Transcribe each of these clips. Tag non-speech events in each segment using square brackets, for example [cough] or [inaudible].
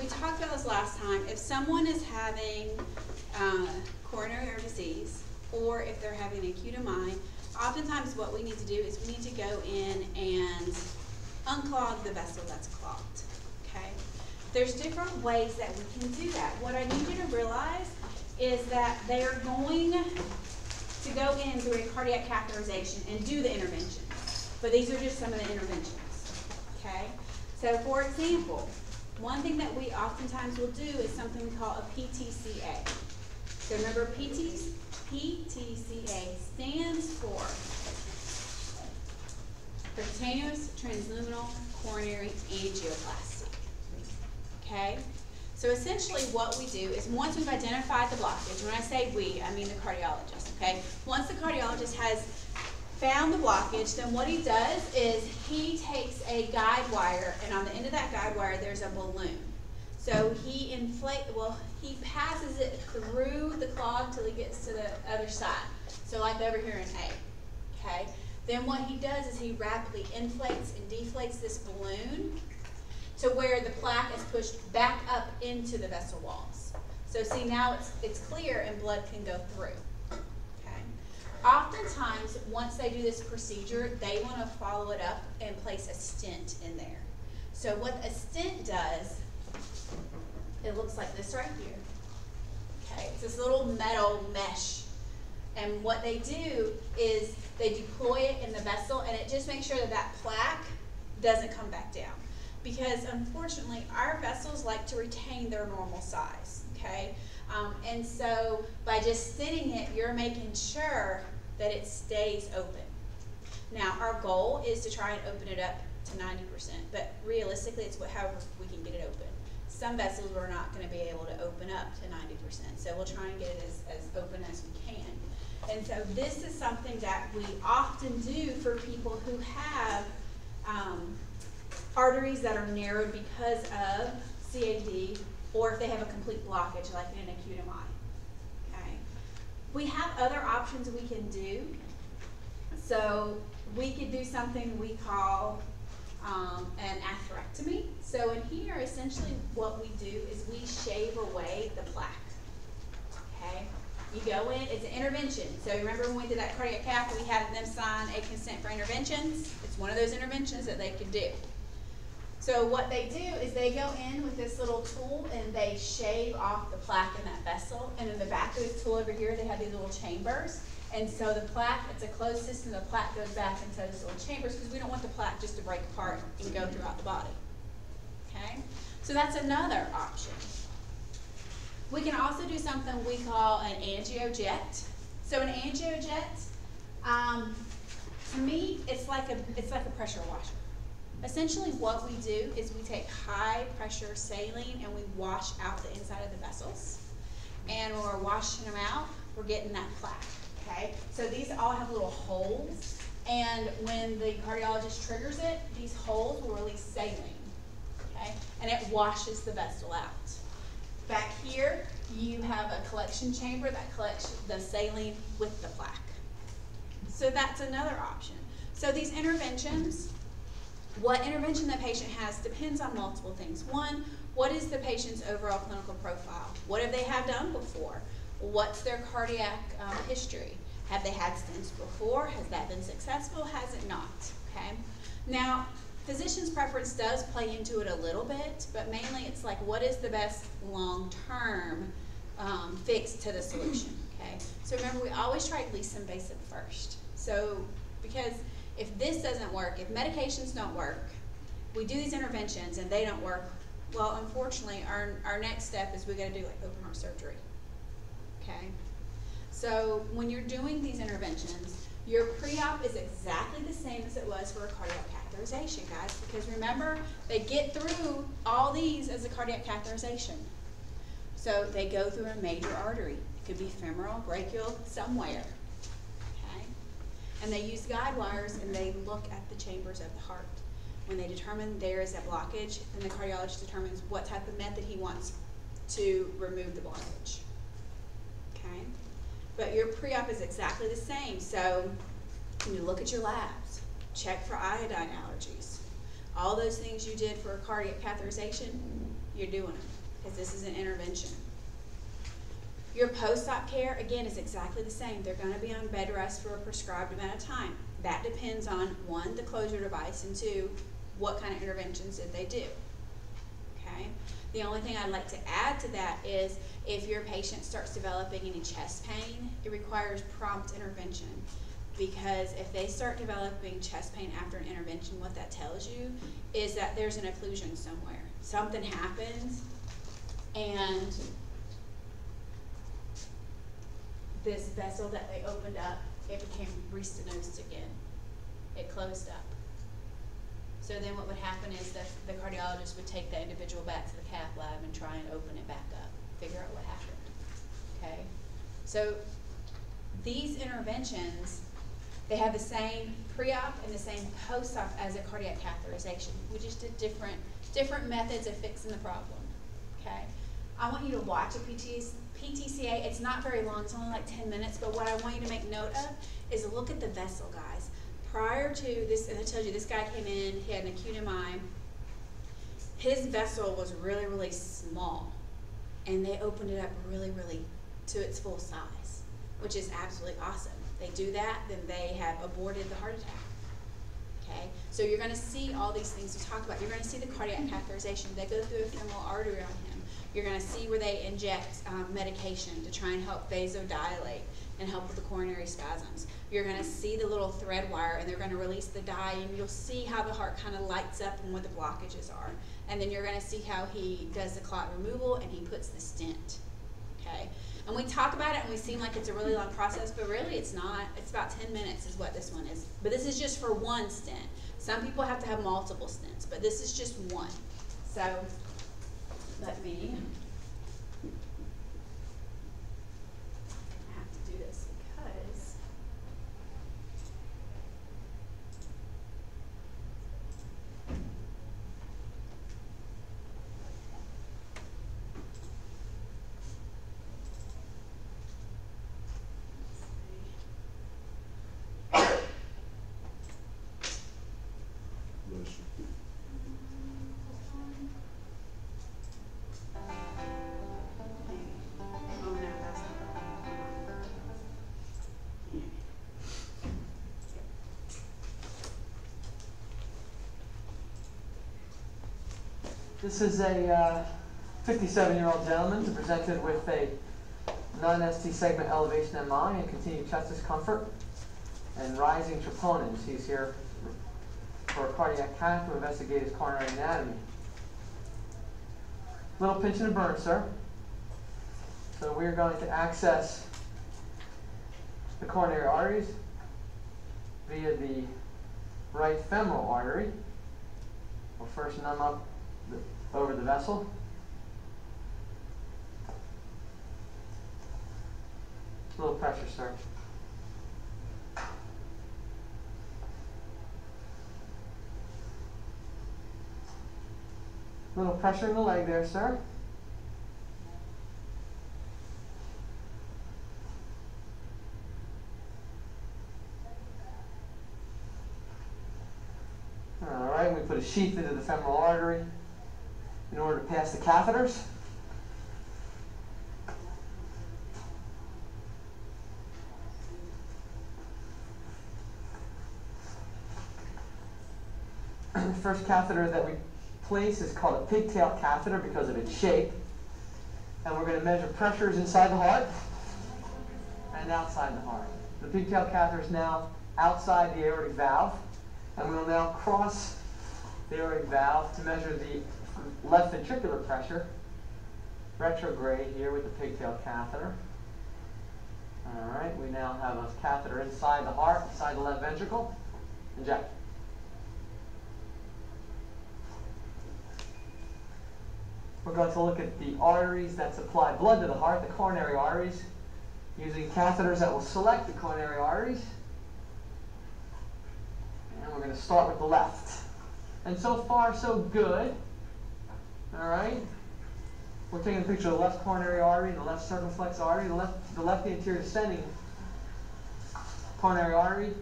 we talked about this last time, if someone is having, uh, coronary artery disease, or if they're having acute MI, oftentimes what we need to do is we need to go in and unclog the vessel that's clogged, okay? There's different ways that we can do that. What I need you to realize is that they are going to go in through a cardiac catheterization and do the intervention. But these are just some of the interventions, okay? So for example, one thing that we oftentimes will do is something we call a PTCA. So remember PT, PTCA stands for percutaneous transluminal coronary angioplasty. Okay? So essentially what we do is once we've identified the blockage, when I say we, I mean the cardiologist, okay? Once the cardiologist has found the blockage, then what he does is he takes a guide wire and on the end of that guide wire there's a balloon. So he inflate, well, he passes it through the clog till he gets to the other side. So like over here in A, okay? Then what he does is he rapidly inflates and deflates this balloon to where the plaque is pushed back up into the vessel walls. So see now it's, it's clear and blood can go through. Oftentimes, once they do this procedure, they want to follow it up and place a stent in there. So what a stent does, it looks like this right here. Okay, it's this little metal mesh. And what they do is they deploy it in the vessel and it just makes sure that that plaque doesn't come back down. Because unfortunately, our vessels like to retain their normal size, okay? Um, and so by just sitting it, you're making sure that it stays open. Now, our goal is to try and open it up to 90%, but realistically, it's what, however we can get it open. Some vessels we're not going to be able to open up to 90%, so we'll try and get it as, as open as we can. And so this is something that we often do for people who have um, arteries that are narrowed because of CAD, or if they have a complete blockage like in an acute MI. Okay. We have other options we can do. So we could do something we call um, an atherectomy. So in here, essentially what we do is we shave away the plaque. Okay? You go in, it's an intervention. So remember when we did that cardiac cath, we had them sign a consent for interventions? It's one of those interventions that they can do. So what they do is they go in with this little tool and they shave off the plaque in that vessel. And in the back of this tool over here, they have these little chambers. And so the plaque, it's a closed system, the plaque goes back into those little chambers because we don't want the plaque just to break apart and go throughout the body. Okay? So that's another option. We can also do something we call an angiojet. So an angiojet, um, to me, it's like a it's like a pressure washer. Essentially, what we do is we take high pressure saline and we wash out the inside of the vessels. And when we're washing them out, we're getting that plaque. Okay, so these all have little holes, and when the cardiologist triggers it, these holes will release saline. Okay, and it washes the vessel out. Back here, you have a collection chamber that collects the saline with the plaque. So that's another option. So these interventions, what intervention the patient has depends on multiple things. One, what is the patient's overall clinical profile? What have they had done before? What's their cardiac um, history? Have they had stents before? Has that been successful? Has it not? Okay. Now, physician's preference does play into it a little bit, but mainly it's like what is the best long-term um, fix to the solution. Okay. So remember, we always try least invasive first. So because if this doesn't work, if medications don't work, we do these interventions and they don't work, well, unfortunately, our, our next step is we gotta do like open heart surgery. Okay? So when you're doing these interventions, your pre-op is exactly the same as it was for a cardiac catheterization, guys, because remember, they get through all these as a cardiac catheterization. So they go through a major artery. It could be femoral, brachial, somewhere. And they use guide wires and they look at the chambers of the heart. When they determine there is a blockage, then the cardiologist determines what type of method he wants to remove the blockage. Okay? But your pre-op is exactly the same. So you look at your labs, check for iodine allergies. All those things you did for a cardiac catheterization, you're doing them because this is an intervention. Your post-op care, again, is exactly the same. They're going to be on bed rest for a prescribed amount of time. That depends on, one, the closure device, and two, what kind of interventions did they do. Okay? The only thing I'd like to add to that is if your patient starts developing any chest pain, it requires prompt intervention. Because if they start developing chest pain after an intervention, what that tells you is that there's an occlusion somewhere. Something happens and this vessel that they opened up, it became restenosed again. It closed up. So then what would happen is that the cardiologist would take that individual back to the cath lab and try and open it back up, figure out what happened. Okay? So these interventions, they have the same pre-op and the same post-op as a cardiac catheterization. We just did different, different methods of fixing the problem. Okay? I want you to watch a PTS, PTCA. It's not very long, it's only like 10 minutes, but what I want you to make note of is look at the vessel, guys. Prior to this, and I told you this guy came in, he had an acute MI. His vessel was really, really small, and they opened it up really, really to its full size, which is absolutely awesome. They do that, then they have aborted the heart attack. Okay, so you're going to see all these things we talk about. You're going to see the cardiac catheterization. They go through a femoral artery on him. You're going to see where they inject um, medication to try and help vasodilate and help with the coronary spasms. You're going to see the little thread wire and they're going to release the dye and you'll see how the heart kind of lights up and what the blockages are. And then you're going to see how he does the clot removal and he puts the stent. Okay? And we talk about it and we seem like it's a really long process, but really it's not. It's about 10 minutes is what this one is. But this is just for one stent. Some people have to have multiple stents, but this is just one. So let me This is a uh, 57-year-old gentleman who presented with a non-ST segment elevation MI and continued chest discomfort and rising troponins. He's here for a cardiac cath to investigate his coronary anatomy. Little pinch and a burn, sir. So we're going to access the coronary arteries via the right femoral artery. We'll first numb up over the vessel. A little pressure, sir. A little pressure in the leg there, sir. All right, we put a sheath into the femoral artery in order to pass the catheters. The first catheter that we place is called a pigtail catheter because of its shape. And we're going to measure pressures inside the heart and outside the heart. The pigtail catheter is now outside the aortic valve, and we will now cross the aortic valve to measure the left ventricular pressure, retrograde here with the pigtail catheter. All right, we now have a catheter inside the heart, inside the left ventricle. Inject. We're going to look at the arteries that supply blood to the heart, the coronary arteries, using catheters that will select the coronary arteries. And we're going to start with the left. And so far, so good. All right. We're taking a picture of the left coronary artery, the left circumflex artery, the left, the left anterior descending coronary artery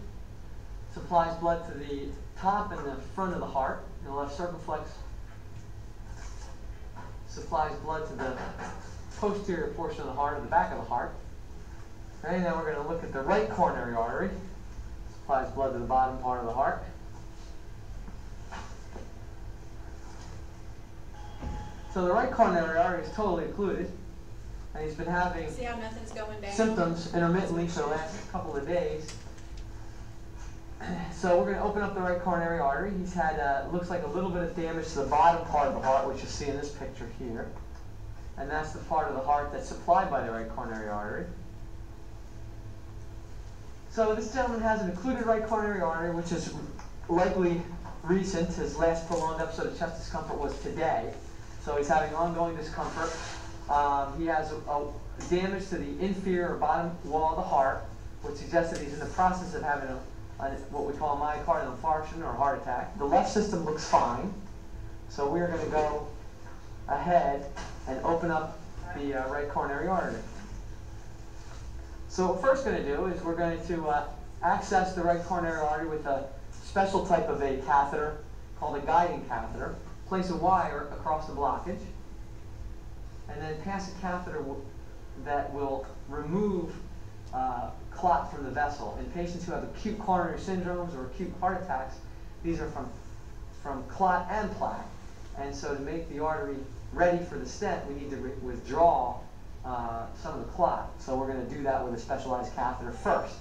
supplies blood to the top and the front of the heart. And the left circumflex supplies blood to the posterior portion of the heart, or the back of the heart. Okay, now we're going to look at the right coronary artery. Supplies blood to the bottom part of the heart. So the right coronary artery is totally occluded, and he's been having See how nothing's going down? symptoms intermittently for the last couple of days. [clears throat] So we're going to open up the right coronary artery. He's had, uh, looks like a little bit of damage to the bottom part of the heart, which you see in this picture here. And that's the part of the heart that's supplied by the right coronary artery. So this gentleman has an occluded right coronary artery, which is likely recent. His last prolonged episode of chest discomfort was today. So he's having ongoing discomfort. Um, he has a, a damage to the inferior or bottom wall of the heart, which suggests that he's in the process of having a, a, what we call a myocardial infarction or heart attack. The left system looks fine. So we're going to go ahead and open up the uh, right coronary artery. So what we're first going to do is we're going to uh, access the right coronary artery with a special type of a catheter called a guiding catheter. Place a wire across the blockage, and then pass a catheter that will remove uh, clot from the vessel. In patients who have acute coronary syndromes or acute heart attacks, these are from, from clot and plaque. And so to make the artery ready for the stent, we need to withdraw uh, some of the clot. So we're going to do that with a specialized catheter first.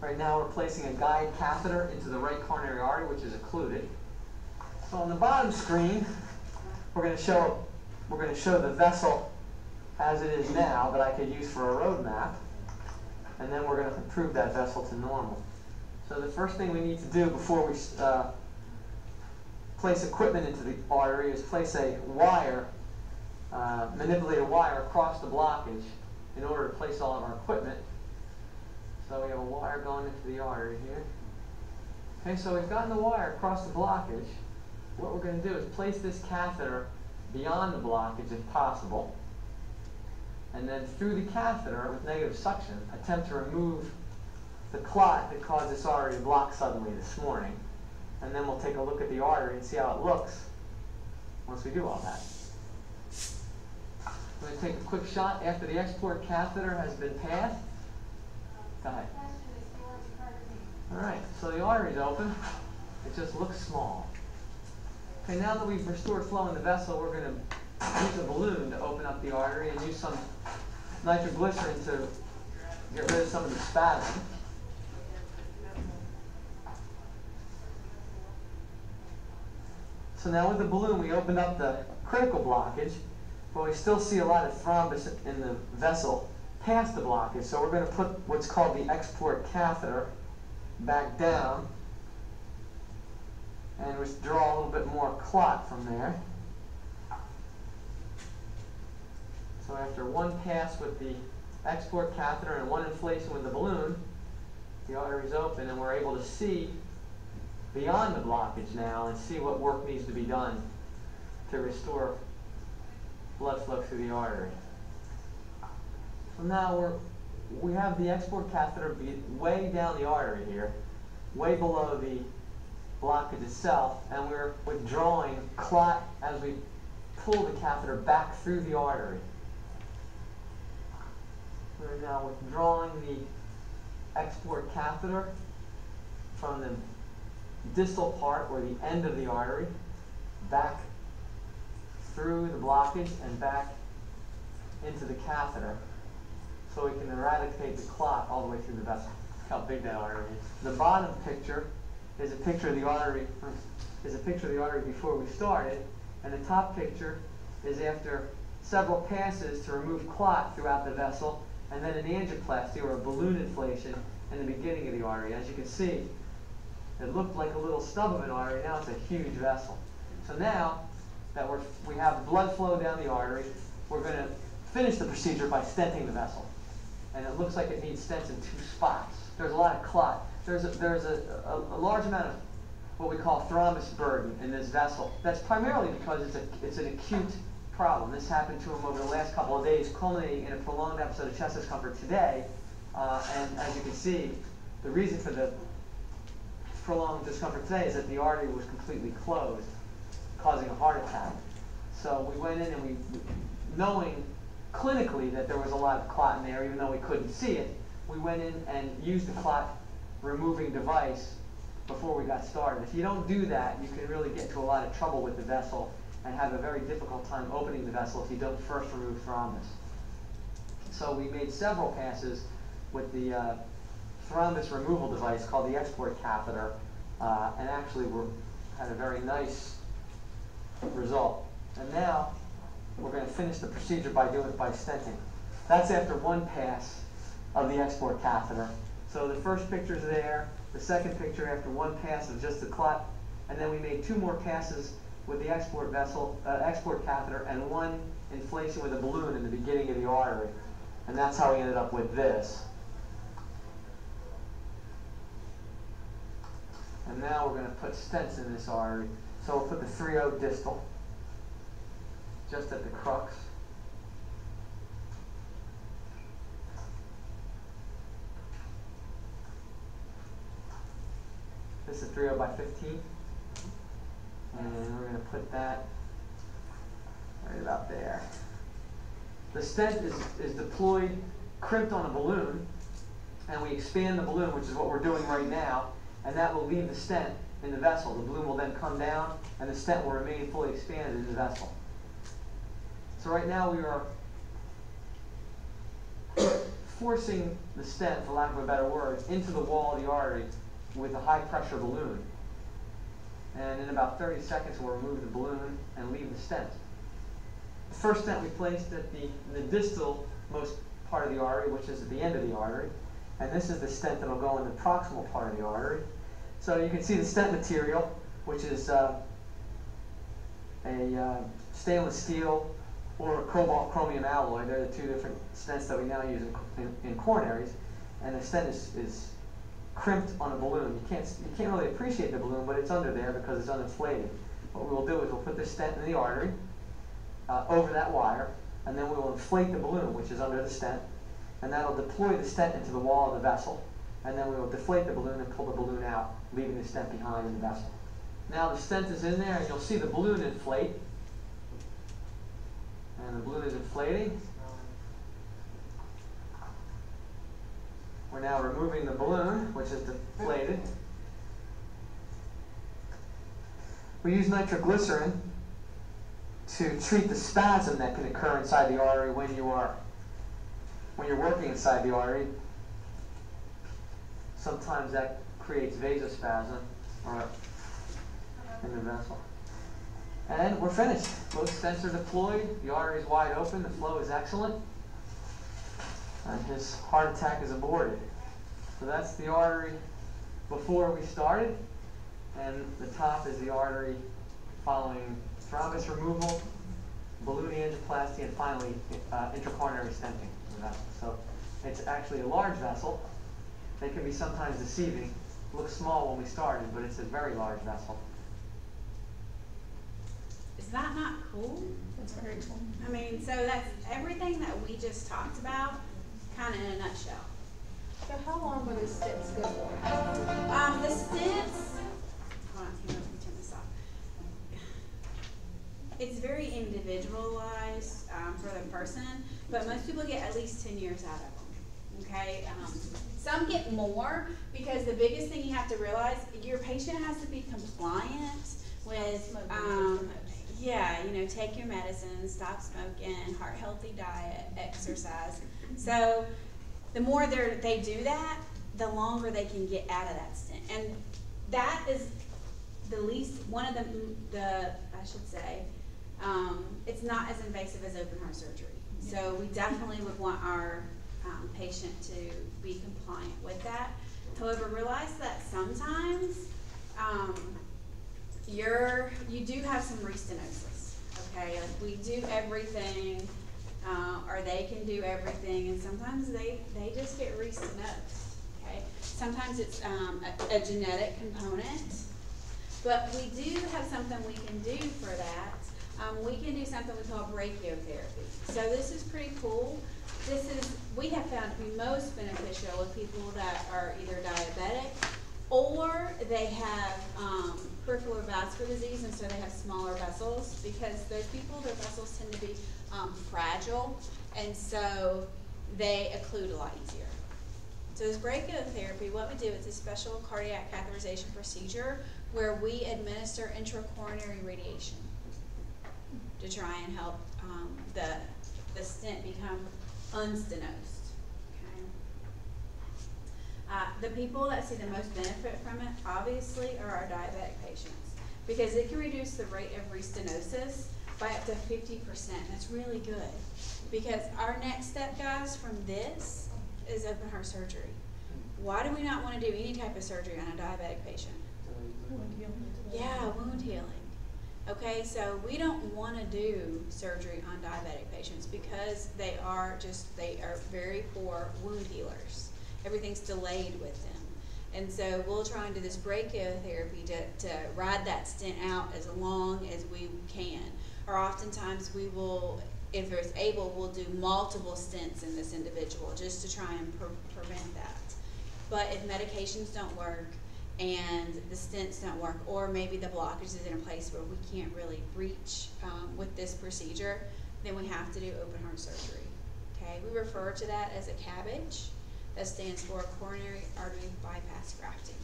Right now we're placing a guide catheter into the right coronary artery, which is occluded. So on the bottom screen, we're going to show we're going to show the vessel as it is now that I could use for a road map, and then we're going to improve that vessel to normal. So the first thing we need to do before we uh, place equipment into the artery is place a wire, uh, manipulate a wire across the blockage in order to place all of our equipment. So we have a wire going into the artery here. Okay, so we've gotten the wire across the blockage. What we're going to do is place this catheter beyond the blockage if possible. And then through the catheter with negative suction, attempt to remove the clot that caused this artery to block suddenly this morning. And then we'll take a look at the artery and see how it looks once we do all that. I'm going to take a quick shot after the export catheter has been passed. Go ahead. All right, so the artery's open. It just looks small. Okay, now that we've restored flow in the vessel, we're going to use a balloon to open up the artery and use some nitroglycerin to get rid of some of the spasm. So now with the balloon, we opened up the critical blockage, but we still see a lot of thrombus in the vessel past the blockage. So we're going to put what's called the export catheter back down and withdraw a little bit more clot from there. So after one pass with the export catheter and one inflation with the balloon, the artery's open and we're able to see beyond the blockage now and see what work needs to be done to restore blood flow through the artery. So now we're, we have the export catheter way down the artery here, way below the blockage itself, and we're withdrawing clot as we pull the catheter back through the artery. We're now withdrawing the export catheter from the distal part or the end of the artery back through the blockage and back into the catheter so we can eradicate the clot all the way through the vessel. How big that artery is. The bottom picture is a picture of the artery is a picture of the artery before we started, and the top picture is after several passes to remove clot throughout the vessel, and then an angioplasty or a balloon inflation in the beginning of the artery. As you can see, it looked like a little stub of an artery, now it's a huge vessel. So now that we're, we have blood flow down the artery, we're going to finish the procedure by stenting the vessel. And it looks like it needs stents in two spots. There's a lot of clot. There's a, there's a, a, a large amount of what we call thrombus burden in this vessel. That's primarily because it's, a, it's an acute problem. This happened to him over the last couple of days, culminating in a prolonged episode of chest discomfort today. Uh, and as you can see, the reason for the prolonged discomfort today is that the artery was completely closed, causing a heart attack. So we went in and we, knowing clinically that there was a lot of clot in there, even though we couldn't see it, we went in and used the clot removing device before we got started. If you don't do that, you can really get to a lot of trouble with the vessel and have a very difficult time opening the vessel if you don't first remove thrombus. So we made several passes with the uh, thrombus removal device called the export catheter, uh, and actually we had a very nice result. And now we're going to finish the procedure by doing it by stenting. That's after one pass of the export catheter. So the first picture's there, the second picture after one pass of just the clot, and then we made two more passes with the export vessel, uh, export catheter, and one inflation with a balloon in the beginning of the artery. And that's how we ended up with this. And now we're going to put stents in this artery. So we'll put the 3O distal just at the crux. This is 30 by 15. Mm-hmm. And we're going to put that right about there. The stent is, is deployed, crimped on a balloon, and we expand the balloon, which is what we're doing right now, and that will leave the stent in the vessel. The balloon will then come down, and the stent will remain fully expanded in the vessel. So right now we are forcing the stent, for lack of a better word, into the wall of the artery with a high pressure balloon. And in about 30 seconds we'll remove the balloon and leave the stent. The first stent we placed at the, the distal most part of the artery, which is at the end of the artery. And this is the stent that will go in the proximal part of the artery. So you can see the stent material, which is uh, a uh, stainless steel or a cobalt chromium alloy. They're the two different stents that we now use in, in, in coronaries. And the stent is, is crimped on a balloon. You can't, you can't really appreciate the balloon, but it's under there because it's uninflated. What we will do is we'll put this stent in the artery uh, over that wire, and then we will inflate the balloon, which is under the stent, and that'll deploy the stent into the wall of the vessel, and then we will deflate the balloon and pull the balloon out, leaving the stent behind in the vessel. Now the stent is in there, and you'll see the balloon inflate, and the balloon is inflating. We're now removing the balloon, which is deflated. We use nitroglycerin to treat the spasm that can occur inside the artery when you are when you're working inside the artery. Sometimes that creates vasospasm or in the vessel. And we're finished. Both stents are deployed. The artery is wide open. The flow is excellent and his heart attack is aborted. So that's the artery before we started, and the top is the artery following thrombus removal, balloon angioplasty, and finally uh, intracoronary stenting of the vessel. So it's actually a large vessel. They can be sometimes deceiving. Looks small when we started, but it's a very large vessel. Is that not cool? That's very cool. I mean, so that's everything that we just talked about, kind of in a nutshell. So how long will the stints go for? Um, the stints, hold on, let me turn this off. It's very individualized um, for the person, but most people get at least 10 years out of them, okay? Um, some get more because the biggest thing you have to realize, your patient has to be compliant with, um, yeah, you know, take your medicine, stop smoking, heart healthy diet, exercise. So the more they do that, the longer they can get out of that stint. And that is the least, one of the, the, I should say, um, it's not as invasive as open heart surgery. So we definitely would want our, um, patient to be compliant with that. However, realize that sometimes, um, you're, you do have some restenosis, okay? Like, we do everything, uh, or they can do everything, and sometimes they, they just get restenosed, okay? Sometimes it's, um, a, a genetic component, but we do have something we can do for that. Um, we can do something we call brachytherapy. So this is pretty cool. This is, we have found to be most beneficial with people that are either diabetic or they have, um, peripheral vascular disease and so they have smaller vessels because those people, their vessels tend to be, um, fragile and so they occlude a lot easier. So this brachytherapy, what we do, is a special cardiac catheterization procedure where we administer intracoronary radiation to try and help um, the, the stent become unstenosed. Okay? Uh, the people that see the most benefit from it, obviously, are our diabetic patients because it can reduce the rate of restenosis by up to 50%. That's really good because our next step, guys, from this is open heart surgery. Why do we not want to do any type of surgery on a diabetic patient? Yeah, wound healing. Okay, so we don't want to do surgery on diabetic patients because they are just, they are very poor wound healers. Everything's delayed with them. And so we'll try and do this brachytherapy to, to ride that stent out as long as we can. Or oftentimes we will, if it's able, we'll do multiple stents in this individual just to try and pre- prevent that. But if medications don't work, and the stents don't work, or maybe the blockage is in a place where we can't really reach um, with this procedure, then we have to do open heart surgery. Okay, we refer to that as a CABG. That stands for coronary artery bypass grafting.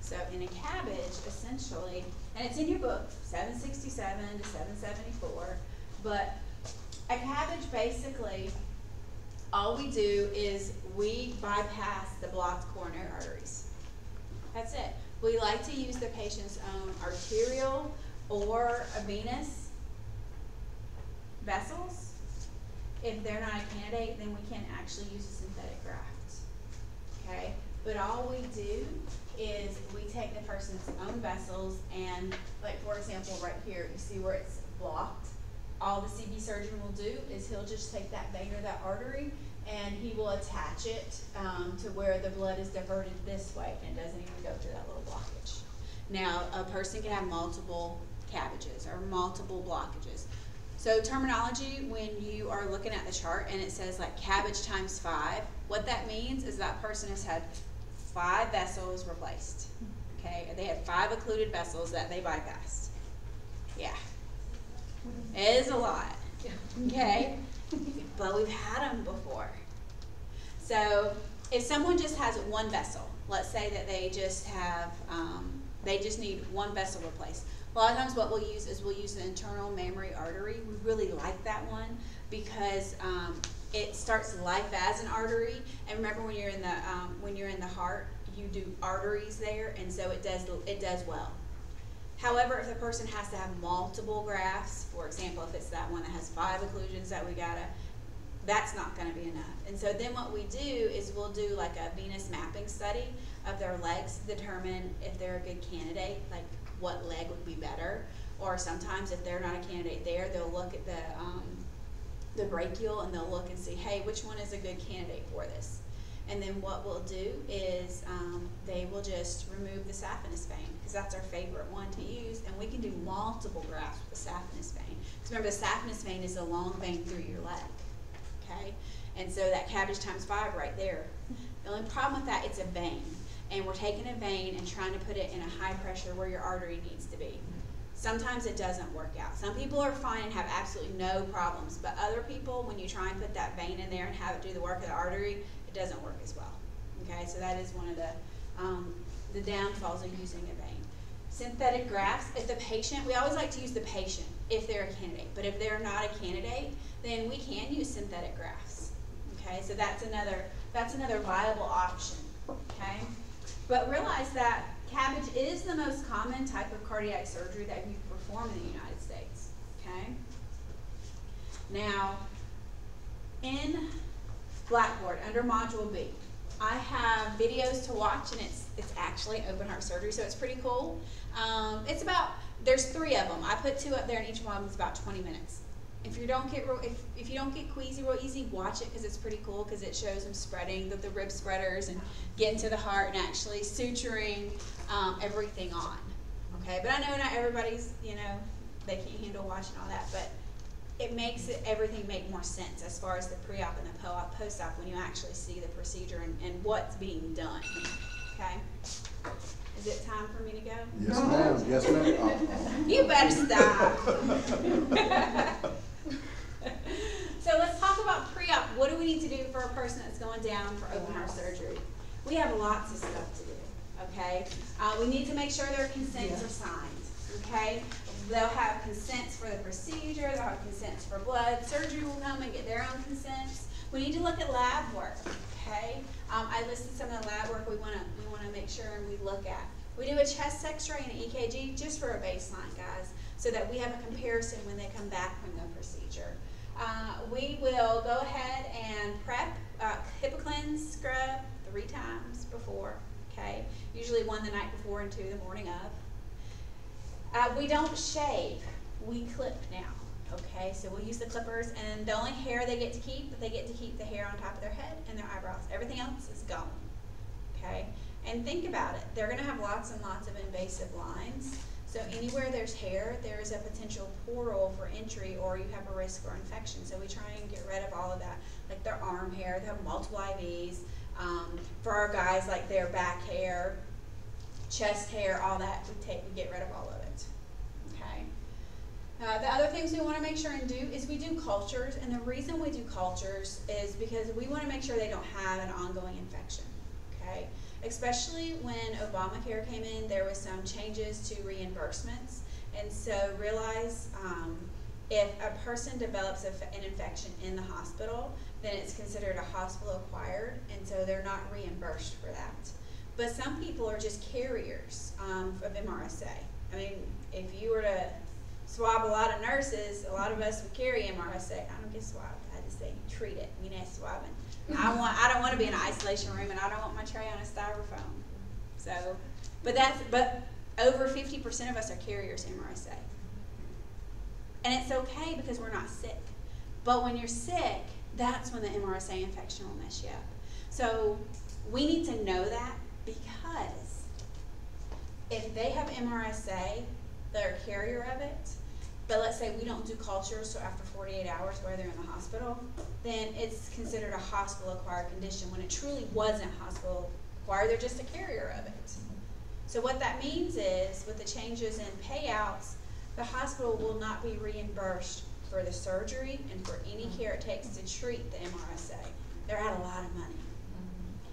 So in a CABG, essentially, and it's in your book, 767 to 774, but a CABG, basically, all we do is we bypass the blocked coronary arteries. That's it. We like to use the patient's own arterial or a venous vessels. If they're not a candidate, then we can actually use a synthetic graft. Okay? But all we do is we take the person's own vessels and, like for example, right here, you see where it's blocked? All the CV surgeon will do is he'll just take that vein or that artery and he will attach it um, to where the blood is diverted this way and doesn't even go through that little blockage. Now, a person can have multiple CABGs or multiple blockages. So terminology, when you are looking at the chart and it says like CABG times five, what that means is that person has had five vessels replaced. Okay, and they had five occluded vessels that they bypassed. Yeah, it is a lot. Okay, but we've had them before. So if someone just has one vessel, let's say that they just have, um, they just need one vessel replaced. A lot of times what we'll use is we'll use the internal mammary artery. We really like that one because um, it starts life as an artery. And remember when you're in the um, when you're in the heart, you do arteries there, and so it does it does well. However, if the person has to have multiple grafts, for example, if it's that one that has five occlusions that we gotta, that's not gonna be enough. And so then what we do is we'll do like a venous mapping study of their legs to determine if they're a good candidate, like what leg would be better. Or sometimes if they're not a candidate there, they'll look at the, um, the brachial and they'll look and see, hey, which one is a good candidate for this? And then what we'll do is um, they will just remove the saphenous vein because that's our favorite one to use. And we can do multiple grafts with the saphenous vein. Because remember, the saphenous vein is a long vein through your leg. Okay? And so that CABG times five right there. The only problem with that, it's a vein. And we're taking a vein and trying to put it in a high pressure where your artery needs to be. Sometimes it doesn't work out. Some people are fine and have absolutely no problems, but other people, when you try and put that vein in there and have it do the work of the artery, it doesn't work as well. Okay, so that is one of the, um, the downfalls of using a vein. Synthetic grafts, if the patient, we always like to use the patient if they're a candidate, but if they're not a candidate, then we can use synthetic grafts. Okay, so that's another, that's another viable option, okay? But realize that CABG is the most common type of cardiac surgery that you perform in the United States, okay? Now, in Blackboard, under Module B, I have videos to watch and it's, it's actually open heart surgery, so it's pretty cool. Um, it's about, there's three of them. I put two up there and each one of them is about twenty minutes. If you don't get, real- if, if you don't get queasy real easy, watch it because it's pretty cool because it shows them spreading the, the rib spreaders and getting to the heart and actually suturing, um, everything on. Okay, but I know not everybody's, you know, they can't handle watching all that, but it makes it, everything make more sense as far as the pre-op and the po-op, post-op when you actually see the procedure and, and what's being done, okay? Is it time for me to go? Yes, ma'am, yes, ma'am. You better stop. [laughs] [laughs] So let's talk about pre-op. What do we need to do for a person that's going down for open heart surgery? We have lots of stuff to do, okay? Uh, we need to make sure their consents are signed, okay? They'll have consents for the procedure, they'll have consents for blood. Surgery will come and get their own consents. We need to look at lab work, okay? Um, I listed some of the lab work we wanna, we wanna make sure and we look at. We do a chest x-ray and an EKG just for a baseline, guys, so that we have a comparison when they come back from the procedure. Uh, we will go ahead and prep, uh, HIPAA scrub three times before, okay? Usually one the night before and two the morning of. Uh, we don't shave, we clip now, okay? So we'll use the clippers and the only hair they get to keep, they get to keep the hair on top of their head and their eyebrows. Everything else is gone, okay? And think about it, they're gonna have lots and lots of invasive lines. So anywhere there's hair, there is a potential portal for entry or you have a risk for infection. So we try and get rid of all of that, like their arm hair, they have multiple IVs. Um, for our guys, like their back hair, chest hair, all that, we take, we get rid of all of it. Okay? Uh, the other things we want to make sure and do is we do cultures, and the reason we do cultures is because we want to make sure they don't have an ongoing infection. Okay? Especially when Obamacare came in, there was some changes to reimbursements, and so realize um, if a person develops a, an infection in the hospital, then it's considered a hospital acquired, and so they're not reimbursed for that. But some people are just carriers um, of MRSA. I mean, if you were to swab a lot of nurses, a lot of us would carry MRSA. I don't get swabbed. I just say treat it. Mean, that's swabbing. I want. I don't want to be in an isolation room, and I don't want my tray on a styrofoam. So, but that's but over fifty percent of us are carriers MRSA, and it's okay because we're not sick. But when you're sick, that's when the MRSA infection will mess you up. So we need to know that because if they have MRSA, they're a carrier of it, but let's say we don't do cultures, so after 48 hours where they're in the hospital, then it's considered a hospital acquired condition when it truly wasn't hospital acquired, they're just a carrier of it. So what that means is with the changes in payouts, the hospital will not be reimbursed for the surgery and for any care it takes to treat the MRSA. They're out a lot of money.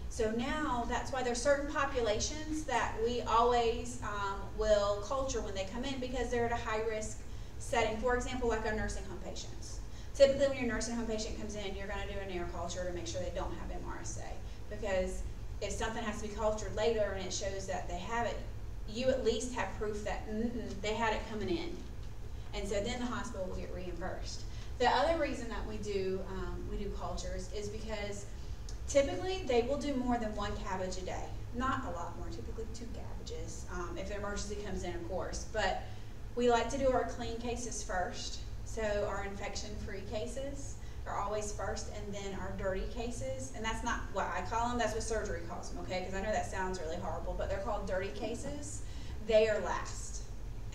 So now that's why there's certain populations that we always um, will culture when they come in because they're at a high risk setting. For example, like our nursing home patients. Typically, when your nursing home patient comes in, you're going to do an air culture to make sure they don't have MRSA because if something has to be cultured later and it shows that they have it, you at least have proof that mm they had it coming in, and so then the hospital will get reimbursed. The other reason that we do um, we do cultures is because Typically, they will do more than one CABG a day. Not a lot more, typically two CABGs, um, if an emergency comes in, of course. But we like to do our clean cases first. So our infection-free cases are always first, and then our dirty cases. And that's not what I call them, that's what surgery calls them, okay? Because I know that sounds really horrible, but they're called dirty cases. They are last.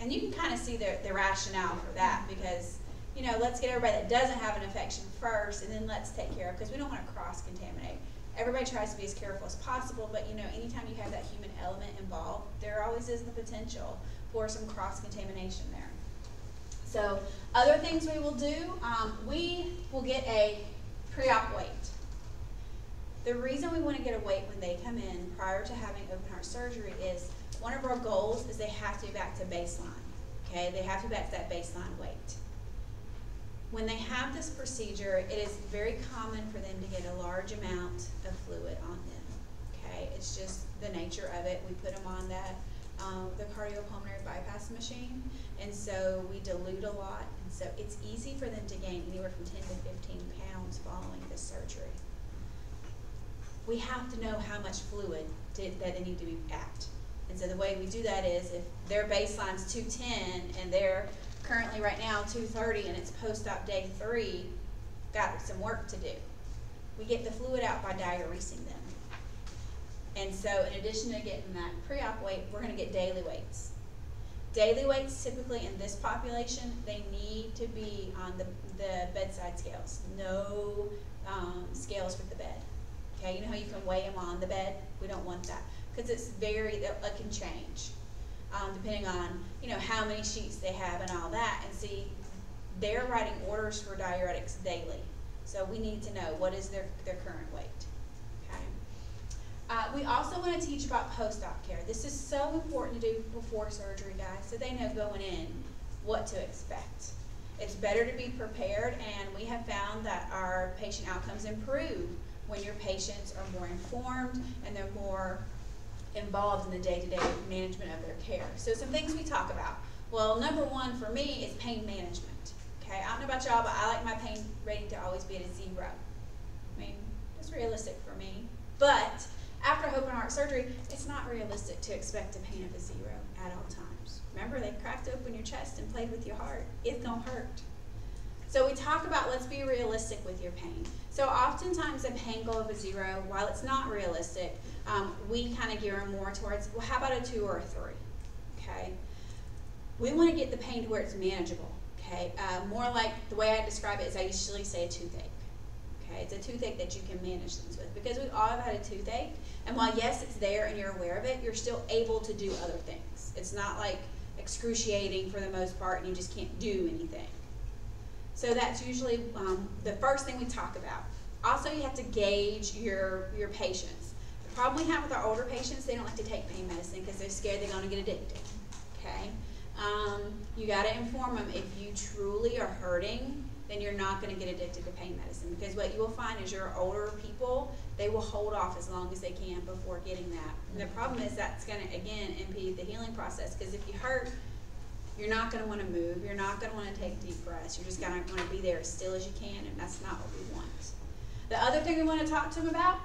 And you can kind of see the, the rationale for that because you know, let's get everybody that doesn't have an infection first, and then let's take care of, because we don't want to cross-contaminate. Everybody tries to be as careful as possible, but you know, anytime you have that human element involved, there always is the potential for some cross-contamination there. So, other things we will do, um, we will get a pre-op weight. The reason we want to get a weight when they come in prior to having open heart surgery is one of our goals is they have to be back to baseline. Okay, they have to be back to that baseline weight. When they have this procedure, it is very common for them to get a large amount of fluid on them. Okay, it's just the nature of it. We put them on that um, the cardiopulmonary bypass machine, and so we dilute a lot, and so it's easy for them to gain anywhere from 10 to 15 pounds following this surgery. We have to know how much fluid to, that they need to be at. And so the way we do that is if their baseline's 210 and they're currently right now 230 and it's post-op day three, got some work to do. We get the fluid out by diuresing them. And so in addition to getting that pre-op weight, we're gonna get daily weights. Daily weights typically in this population, they need to be on the, the bedside scales. No um, scales with the bed. Okay, you know how you can weigh them on the bed? We don't want that because it's very, it it can change um, depending on, you know, how many sheets they have and all that. And see, they're writing orders for diuretics daily. So we need to know what is their, their current weight. Uh, we also want to teach about post-op care. This is so important to do before surgery, guys, so they know going in what to expect. It's better to be prepared, and we have found that our patient outcomes improve when your patients are more informed and they're more involved in the day-to-day management of their care. So some things we talk about. Well, number one for me is pain management. Okay, I don't know about y'all, but I like my pain rating to always be at a zero. I mean, it's realistic for me. But after open heart surgery, it's not realistic to expect a pain of a zero at all times. Remember, they cracked open your chest and played with your heart. It's gonna hurt. So we talk about let's be realistic with your pain. So oftentimes a pain goal of a zero, while it's not realistic, um, we kind of gear more towards, well, how about a two or a three? Okay. We want to get the pain to where it's manageable. Okay. Uh, more like the way I describe it is I usually say a toothache. Okay. It's a toothache that you can manage things with because we all have had a toothache, and while yes, it's there and you're aware of it, you're still able to do other things. It's not like excruciating for the most part, and you just can't do anything. So that's usually um, the first thing we talk about. Also, you have to gauge your, your patients. The problem we have with our older patients, they don't like to take pain medicine because they're scared they're going to get addicted. Okay? Um, you got to inform them if you truly are hurting, then you're not going to get addicted to pain medicine because what you will find is your older people, they will hold off as long as they can before getting that. And the problem is that's going to, again, impede the healing process because if you hurt, you're not going to want to move. You're not going to want to take deep breaths. You're just going to want to be there as still as you can, and that's not what we want. The other thing we want to talk to them about,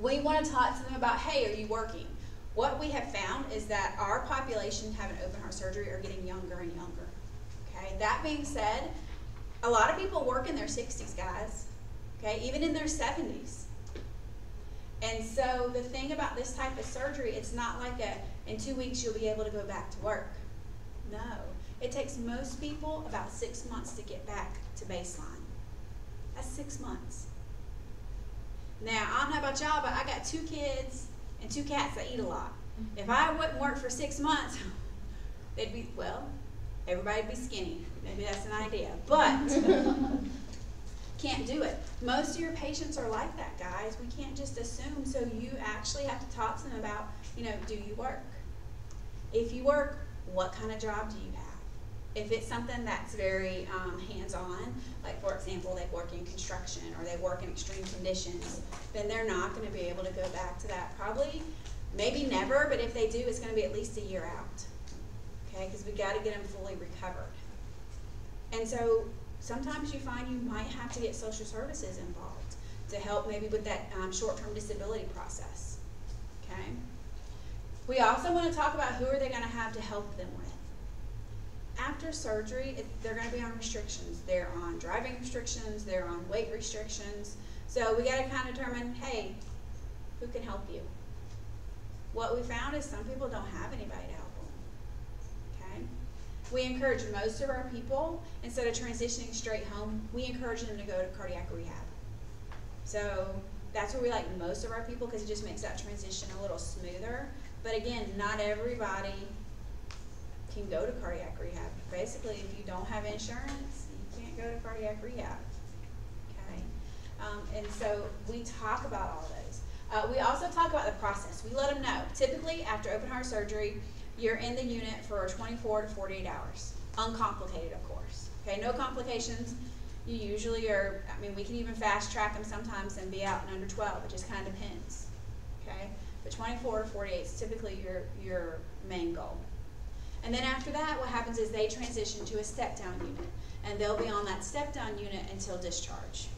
we want to talk to them about, hey, are you working? What we have found is that our population having open heart surgery are getting younger and younger. Okay. That being said, a lot of people work in their 60s, guys. Okay, even in their 70s. And so the thing about this type of surgery, it's not like a in two weeks you'll be able to go back to work. No. It takes most people about six months to get back to baseline. That's six months. Now, I don't know about y'all, but I got two kids and two cats that eat a lot. Mm-hmm. If I wouldn't work for six months, [laughs] they'd be, well, everybody'd be skinny. Maybe that's an idea. But [laughs] can't do it. Most of your patients are like that, guys. We can't just assume. So you actually have to talk to them about, you know, do you work? If you work, what kind of job do you have? If it's something that's very um, hands-on, like for example, they work in construction or they work in extreme conditions, then they're not going to be able to go back to that. Probably, maybe never, but if they do, it's going to be at least a year out. Okay, because we got to get them fully recovered. And so sometimes you find you might have to get social services involved to help maybe with that um, short-term disability process. Okay. We also want to talk about who are they going to have to help them with. After surgery, it, they're going to be on restrictions. They're on driving restrictions. They're on weight restrictions. So we got to kind of determine, hey, who can help you? What we found is some people don't have anybody to help. We encourage most of our people, instead of transitioning straight home, we encourage them to go to cardiac rehab. So that's where we like most of our people because it just makes that transition a little smoother. But again, not everybody can go to cardiac rehab. Basically, if you don't have insurance, you can't go to cardiac rehab. Okay? Um, and so we talk about all those. Uh, we also talk about the process. We let them know. Typically, after open heart surgery, you're in the unit for 24 to 48 hours. Uncomplicated, of course. Okay, no complications. You usually are, I mean, we can even fast track them sometimes and be out in under 12. It just kind of depends. Okay? But 24 to 48 is typically your, your main goal. And then after that, what happens is they transition to a step down unit. And they'll be on that step down unit until discharge.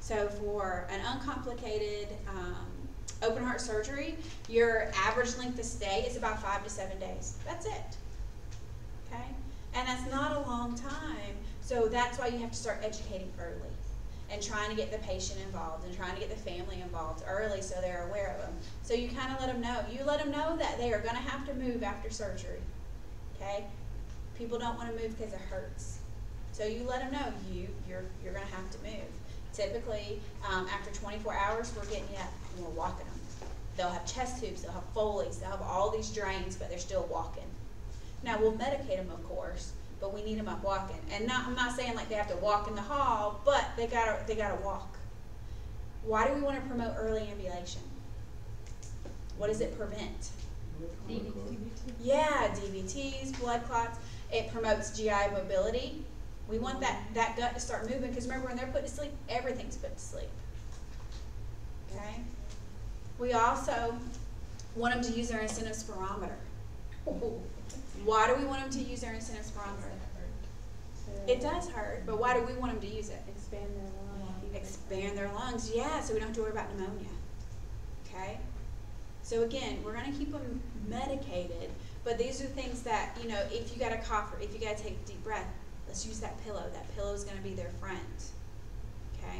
So for an uncomplicated um, open heart surgery, your average length of stay is about five to seven days. That's it. Okay? And that's not a long time. So that's why you have to start educating early and trying to get the patient involved and trying to get the family involved early so they're aware of them. So you kind of let them know. You let them know that they are going to have to move after surgery. Okay? People don't want to move because it hurts. So you let them know you you're you're going to have to move. Typically, um, after 24 hours, we're getting up and we're walking them. They'll have chest tubes, they'll have Foley's, they'll have all these drains, but they're still walking. Now we'll medicate them, of course, but we need them up walking. And not, I'm not saying like they have to walk in the hall, but they gotta they gotta walk. Why do we want to promote early ambulation? What does it prevent? Yeah, DVTs, blood clots. It promotes GI mobility. We want that, that gut to start moving because remember when they're put to sleep, everything's put to sleep. Okay? We also want them to use their incentive spirometer. [laughs] Why do we want them to use their incentive spirometer? It does hurt, but why do we want them to use it? Expand their lungs. Expand their lungs, yeah, so we don't have to worry about pneumonia. Okay? So again, we're gonna keep them medicated, but these are things that, you know, if you got a cough or if you gotta take a deep breath, let's use that pillow. That pillow is gonna be their friend. Okay?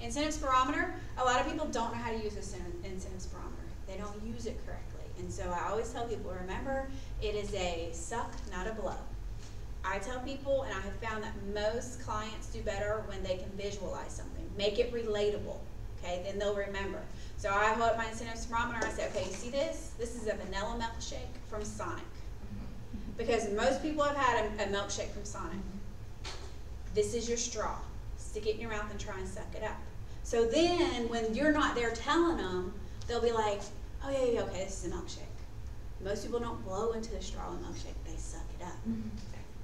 Incentive spirometer, a lot of people don't know how to use this in- incentive spirometer. They don't use it correctly. And so I always tell people, remember, it is a suck, not a blow. I tell people, and I have found that most clients do better when they can visualize something, make it relatable. Okay, then they'll remember. So I hold up my incentive spirometer. I say, okay, you see this? This is a vanilla milkshake from Sonic. Mm-hmm. Because most people have had a, a milkshake from Sonic. This is your straw. Stick it in your mouth and try and suck it up. So then, when you're not there telling them, they'll be like, oh yeah, yeah, okay, this is a milkshake. Most people don't blow into the straw in milkshake; they suck it up. Mm-hmm.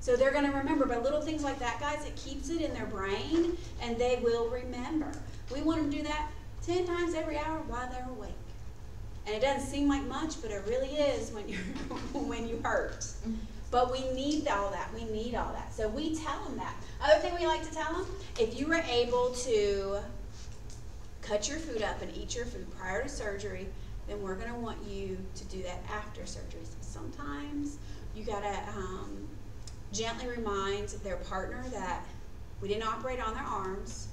So they're going to remember, but little things like that, guys, it keeps it in their brain and they will remember. We want them to do that 10 times every hour while they're awake. And it doesn't seem like much, but it really is when you're [laughs] when you hurt. Mm-hmm. But we need all that. We need all that. So we tell them that. Other thing we like to tell them, if you were able to cut your food up and eat your food prior to surgery, then we're going to want you to do that after surgery. So sometimes you got to um, gently remind their partner that we didn't operate on their arms.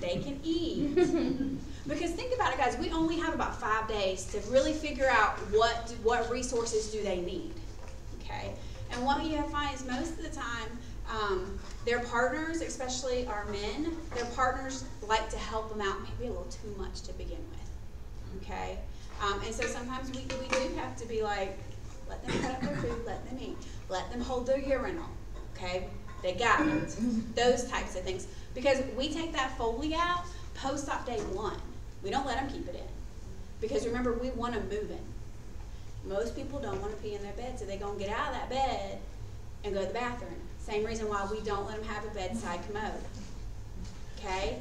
They can eat. [laughs] because think about it, guys. We only have about five days to really figure out what what resources do they need. And what you find is most of the time, um, their partners, especially our men, their partners like to help them out maybe a little too much to begin with. Okay, um, and so sometimes we we do have to be like, let them cut up their food, let them eat, let them hold their urinal. Okay, they got it. Those types of things. Because we take that Foley out post-op day one. We don't let them keep it in. Because remember, we want them moving. Most people don't want to pee in their bed, so they're going to get out of that bed and go to the bathroom. Same reason why we don't let them have a bedside commode. Okay?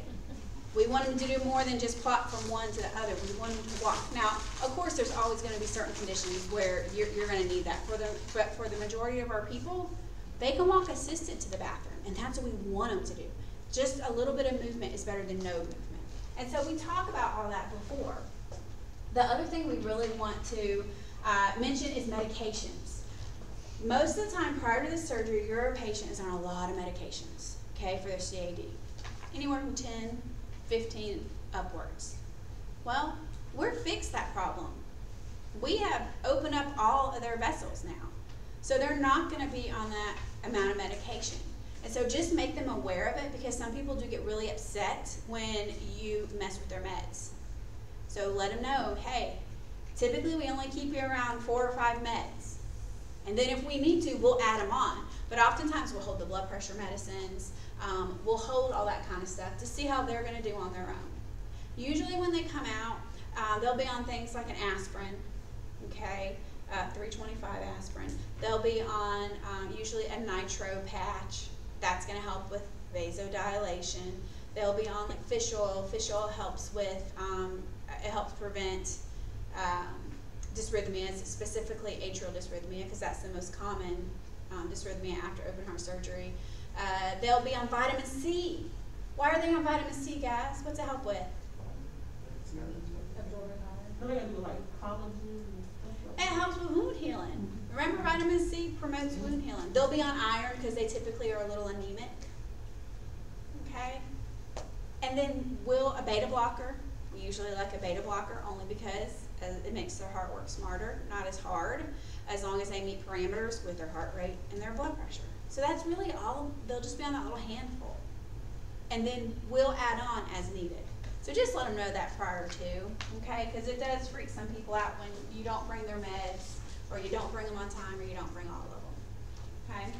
We want them to do more than just plop from one to the other. We want them to walk. Now, of course, there's always going to be certain conditions where you're, you're going to need that. For the, but for the majority of our people, they can walk assisted to the bathroom, and that's what we want them to do. Just a little bit of movement is better than no movement. And so we talk about all that before. The other thing we really want to uh, mention is medications. Most of the time prior to the surgery, your patient is on a lot of medications, okay, for their CAD. Anywhere from 10, 15 upwards. Well, we're fixed that problem. We have opened up all of their vessels now. So they're not going to be on that amount of medication. And so just make them aware of it because some people do get really upset when you mess with their meds. So let them know, hey, typically we only keep you around four or five meds. And then if we need to, we'll add them on. But oftentimes we'll hold the blood pressure medicines, um, we'll hold all that kind of stuff to see how they're gonna do on their own. Usually when they come out, uh, they'll be on things like an aspirin, okay, uh, 325 aspirin. They'll be on um, usually a nitro patch. That's going to help with vasodilation. They'll be on like fish oil. Fish oil helps with um, it helps prevent um, dysrhythmias, specifically atrial dysrhythmia, because that's the most common um, dysrhythmia after open heart surgery. Uh, they'll be on vitamin C. Why are they on vitamin C, guys? What's it help with? So they gotta do like collagen It helps with wound healing. Remember, vitamin C promotes wound healing. They'll be on iron because they typically are a little anemic. Okay? And then will a beta blocker. We usually like a beta blocker only because it makes their heart work smarter, not as hard, as long as they meet parameters with their heart rate and their blood pressure. So that's really all. They'll just be on that little handful. And then we'll add on as needed. So just let them know that prior to, okay? Because it does freak some people out when you don't bring their meds, or you don't bring them on time, or you don't bring all of them, okay?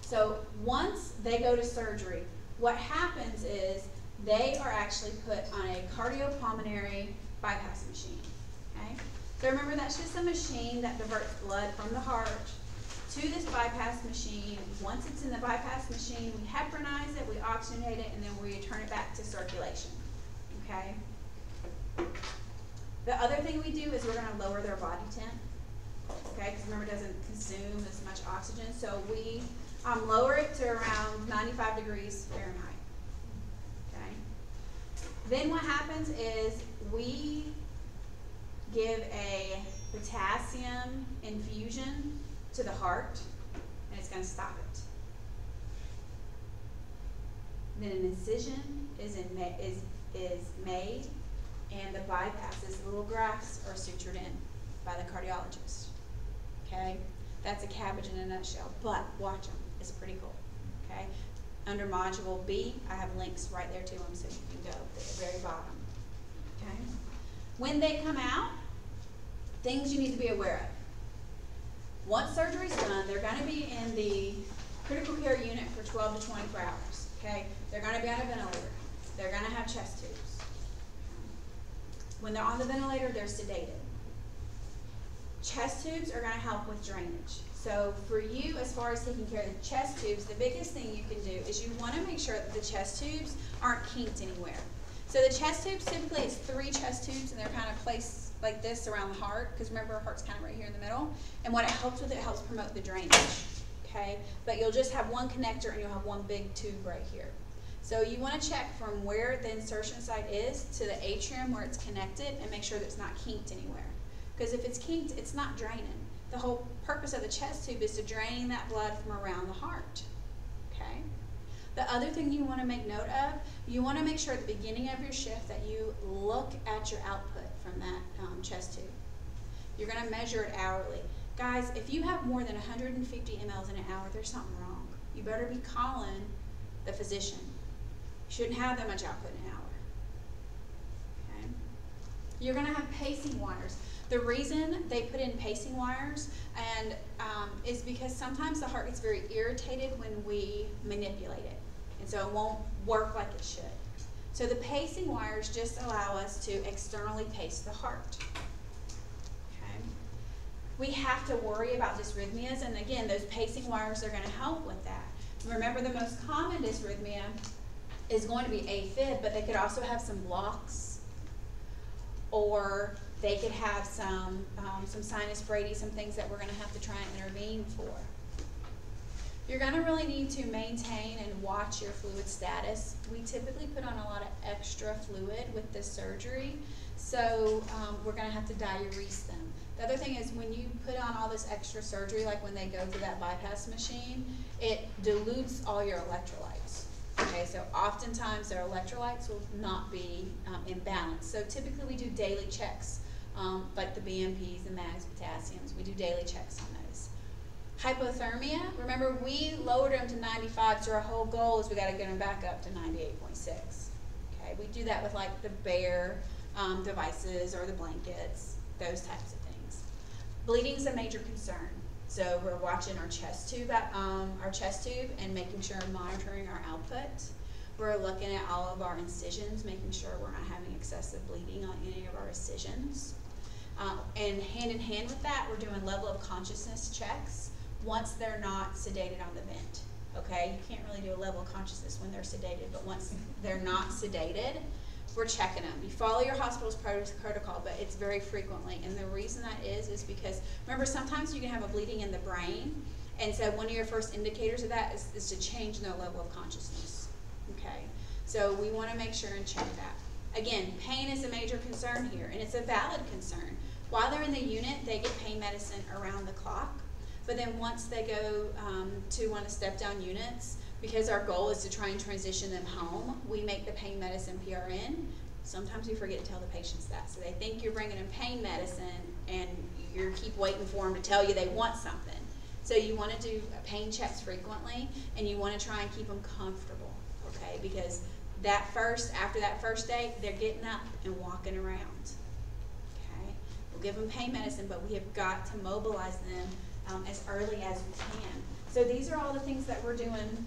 So once they go to surgery, what happens is they are actually put on a cardiopulmonary bypass machine? So remember, that's just a machine that diverts blood from the heart to this bypass machine. Once it's in the bypass machine, we heparinize it, we oxygenate it, and then we return it back to circulation. Okay? The other thing we do is we're gonna lower their body temp. Okay, because remember it doesn't consume as much oxygen, so we um, lower it to around 95 degrees Fahrenheit. Okay? Then what happens is we give a potassium infusion to the heart, and it's going to stop it. Then an incision is in is is made, and the bypasses, the little grafts, are sutured in by the cardiologist. Okay, that's a CABG in a nutshell. But watch them; it's pretty cool. Okay, under module B, I have links right there to them, so you can go at the very bottom. Okay, when they come out, things you need to be aware of. Once surgery's done, they're gonna be in the critical care unit for twelve to twenty-four hours, okay? They're gonna be on a ventilator. They're gonna have chest tubes. When they're on the ventilator, they're sedated. Chest tubes are gonna help with drainage. So for you, as far as taking care of the chest tubes, the biggest thing you can do is you wanna make sure that the chest tubes aren't kinked anywhere. So the chest tubes, typically it's three chest tubes and they're kind of placed like this around the heart, because remember our heart's kind of right here in the middle. And what it helps with, it helps promote the drainage, okay? But you'll just have one connector and you'll have one big tube right here. So you want to check from where the insertion site is to the atrium where it's connected and make sure that it's not kinked anywhere. Because if it's kinked, it's not draining. The whole purpose of the chest tube is to drain that blood from around the heart, okay? The other thing you want to make note of, you want to make sure at the beginning of your shift that you look at your output from that um, chest tube. You're going to measure it hourly. Guys, if you have more than 150 mLs in an hour, there's something wrong. You better be calling the physician. You shouldn't have that much output in an hour. Okay? You're going to have pacing wires. The reason they put in pacing wires and um, is because sometimes the heart gets very irritated when we manipulate it, and so it won't work like it should. So the pacing wires just allow us to externally pace the heart. Okay. We have to worry about dysrhythmias, and again, those pacing wires are going to help with that. Remember, the most common dysrhythmia is going to be AFib, but they could also have some blocks, or they could have some um, some sinus brady, some things that we're going to have to try and intervene for. You're going to really need to maintain and watch your fluid status. We typically put on a lot of extra fluid with this surgery, so um, we're going to have to diurese them. The other thing is when you put on all this extra surgery, like when they go through that bypass machine, it dilutes all your electrolytes. Okay, so oftentimes their electrolytes will not be um, in balance. So typically we do daily checks, um, like the BMPs, the mags, potassiums. We do daily checks on those. Hypothermia, remember we lowered them to 95, so our whole goal is we got to get them back up to 98.6. Okay, we do that with like the Bair um, devices or the blankets, those types of things. Bleeding is a major concern. So we're watching our chest tube, um, our chest tube and making sure, monitoring our output. We're looking at all of our incisions, making sure we're not having excessive bleeding on any of our incisions. Uh, and hand in hand with that, we're doing level of consciousness checks once they're not sedated on the vent. Okay, you can't really do a level of consciousness when they're sedated, but once they're not sedated, we're checking them. You follow your hospital's protocol, but it's very frequently. And the reason that is, is because remember, sometimes you can have a bleeding in the brain. And so one of your first indicators of that is, is to change their level of consciousness. Okay, so we want to make sure and check that. Again, pain is a major concern here, and it's a valid concern. While they're in the unit, they get pain medicine around the clock. But then once they go um, to one of the step down units, because our goal is to try and transition them home, we make the pain medicine PRN. Sometimes we forget to tell the patients that. So they think you're bringing them pain medicine and you keep waiting for them to tell you they want something. So you want to do pain checks frequently and you want to try and keep them comfortable, okay? Because that first, after that first day, they're getting up and walking around, okay? We'll give them pain medicine, but we have got to mobilize them um, as early as we can. So these are all the things that we're doing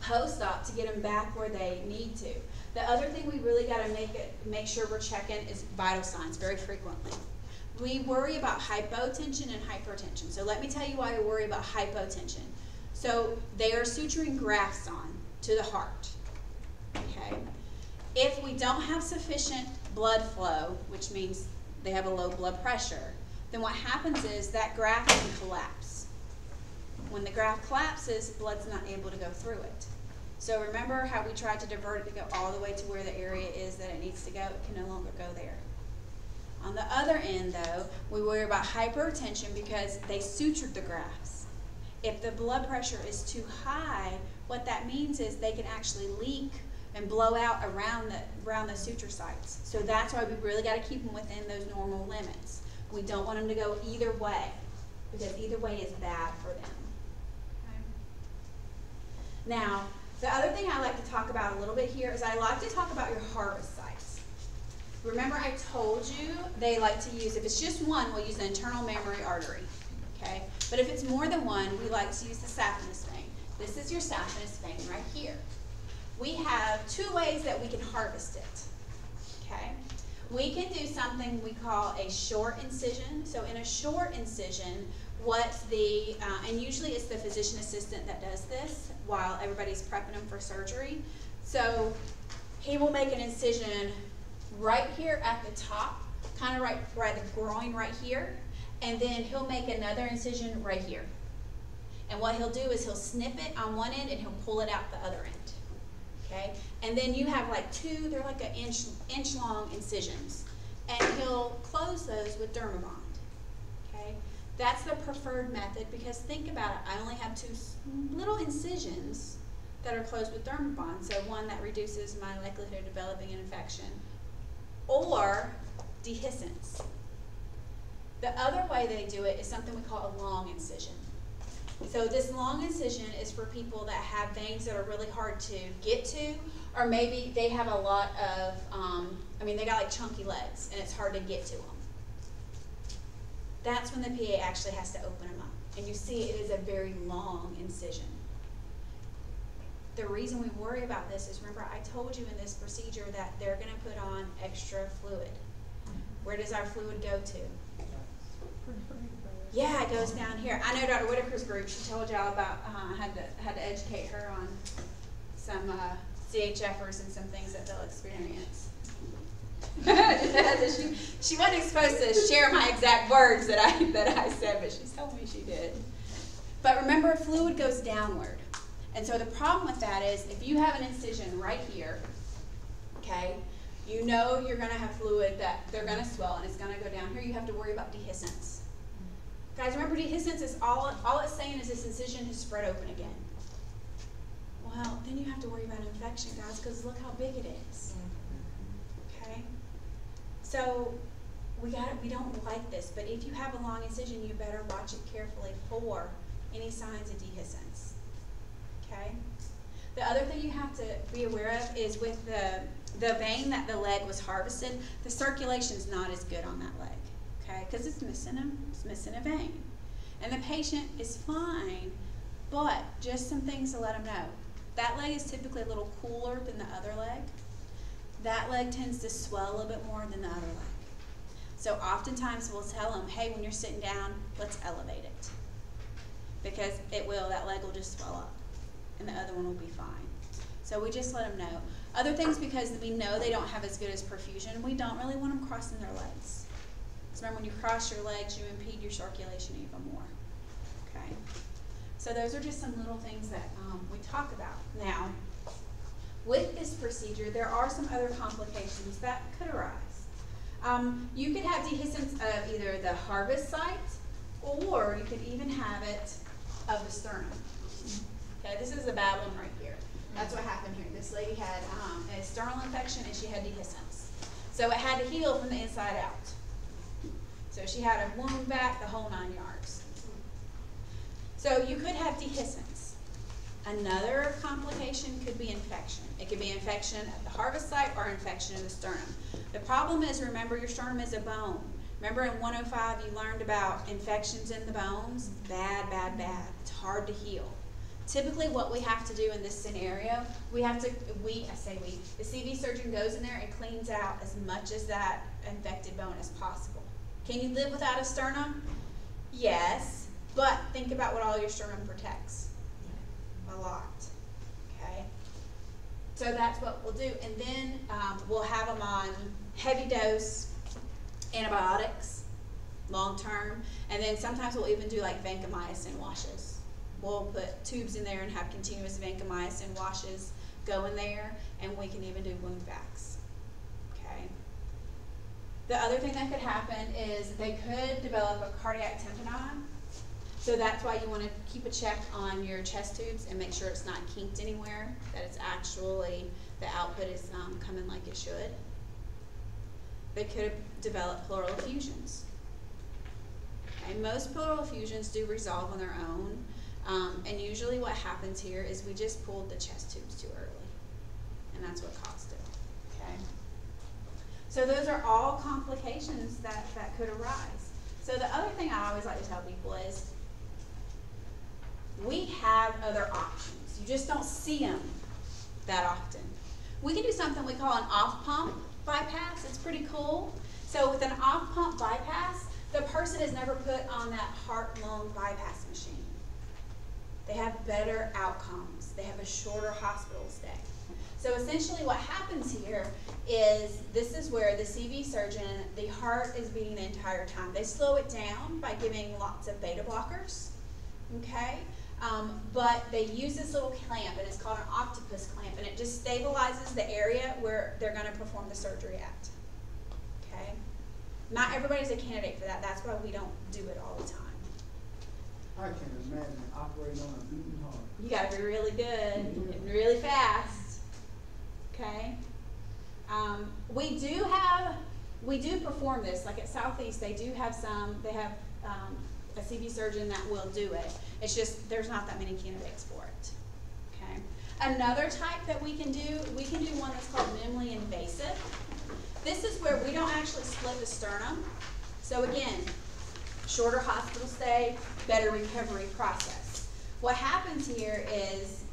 post-op to get them back where they need to. The other thing we really got to make it make sure we're checking is vital signs very frequently. We worry about hypotension and hypertension. So let me tell you why I worry about hypotension. So they are suturing grafts on to the heart. Okay. If we don't have sufficient blood flow, which means they have a low blood pressure, then what happens is that graft can collapse. When the graft collapses, blood's not able to go through it. So remember how we tried to divert it to go all the way to where the area is that it needs to go? It can no longer go there. On the other end, though, we worry about hypertension because they sutured the grafts. If the blood pressure is too high, what that means is they can actually leak and blow out around the around the suture sites. So that's why we really got to keep them within those normal limits. We don't want them to go either way because either way is bad for them. Okay? Now, the other thing I like to talk about a little bit here is I like to talk about your harvest sites. Remember I told you they like to use, if it's just one, we'll use the internal mammary artery, okay? But if it's more than one, we like to use the saphenous vein. This is your saphenous vein right here. We have two ways that we can harvest it, okay? We can do something we call a short incision. So in a short incision, what the, uh, and usually it's the physician assistant that does this while everybody's prepping them for surgery. So he will make an incision right here at the top, kind of right, right the groin right here, and then he'll make another incision right here. And what he'll do is he'll snip it on one end and he'll pull it out the other end. Okay? And then you have like two, they're like an inch inch long incisions. And he'll close those with Dermabond. Okay? That's the preferred method because think about it, I only have two little incisions that are closed with Dermabond. So one that reduces my likelihood of developing an infection or dehiscence. The other way they do it is something we call a long incision. So this long incision is for people that have veins that are really hard to get to, or maybe they have a lot of, um, I mean, they got like chunky legs and it's hard to get to them. That's when the PA actually has to open them up. And you see it is a very long incision. The reason we worry about this is remember I told you in this procedure that they're going to put on extra fluid. Where does our fluid go to? Yeah, it goes down here. I know Dr. Whitaker's group. She told y'all about. Uh, had to had to educate her on some uh, CHFers and some things that they'll experience. [laughs] she, she wasn't supposed to share my exact words that I that I said, but she told me she did. But remember, fluid goes downward, and so the problem with that is if you have an incision right here, okay, you know you're going to have fluid that they're going to swell and it's going to go down here. You have to worry about dehiscence. Guys, remember dehiscence is all, all it's saying is this incision has spread open again. Well, then you have to worry about infection, guys, because look how big it is. Okay? So we got we don't like this, but if you have a long incision, you better watch it carefully for any signs of dehiscence. Okay? The other thing you have to be aware of is with the the vein that the leg was harvested, the circulation's not as good on that leg okay? Because it's missing a, it's missing a vein. and the patient is fine, but just some things to let them know. That leg is typically a little cooler than the other leg. That leg tends to swell a little bit more than the other leg. So oftentimes we'll tell them, hey, when you're sitting down, let's elevate it. Because it will, that leg will just swell up, and the other one will be fine. So we just let them know. Other things, because we know they don't have as good as perfusion, we don't really want them crossing their legs. Because remember, when you cross your legs, you impede your circulation even more. Okay? So those are just some little things that um, we talk about. Now, with this procedure, there are some other complications that could arise. Um, you could have dehiscence of either the harvest site, or you could even have it of the sternum. Okay, this is a bad one right here. That's what happened here. This lady had um, a sternal infection and she had dehiscence. So it had to heal from the inside out. So she had a wound back, the whole nine yards. So you could have dehiscence. Another complication could be infection. It could be infection at the harvest site or infection in the sternum. The problem is, remember, your sternum is a bone. Remember in 105 you learned about infections in the bones? Bad, bad, bad. It's hard to heal. Typically what we have to do in this scenario, we have to, we, I say we, the CV surgeon goes in there and cleans out as much as that infected bone as possible. Can you live without a sternum? Yes, but think about what all your sternum protects. A lot, okay? So that's what we'll do, and then um, we'll have them on heavy dose antibiotics, long term, and then sometimes we'll even do like vancomycin washes. We'll put tubes in there and have continuous vancomycin washes go in there, and we can even do wound vacs. The other thing that could happen is they could develop a cardiac tamponade. So that's why you want to keep a check on your chest tubes and make sure it's not kinked anywhere, that it's actually, the output is um, coming like it should. They could develop pleural effusions. Okay, most pleural effusions do resolve on their own, um, and usually what happens here is we just pulled the chest tubes too early, and that's what caused it. So those are all complications that, that could arise. So the other thing I always like to tell people is we have other options. You just don't see them that often. We can do something we call an off-pump bypass. It's pretty cool. So with an off-pump bypass, the person is never put on that heart-lung bypass machine. They have better outcomes. They have a shorter hospital stay. So essentially what happens here is this is where the CV surgeon, the heart is beating the entire time. They slow it down by giving lots of beta blockers, okay? Um, but they use this little clamp, and it's called an octopus clamp, and it just stabilizes the area where they're going to perform the surgery at. Okay? Not everybody's a candidate for that. That's why we don't do it all the time. I can imagine operating on a beating heart. You got to be really good and really fast. Okay? Um, we do have, we do perform this. Like at Southeast, they do have some, they have um, a CV surgeon that will do it. It's just there's not that many candidates for it. Okay. Another type that we can do, we can do one that's called minimally invasive. This is where we don't actually split the sternum. So again, shorter hospital stay, better recovery process. What happens here is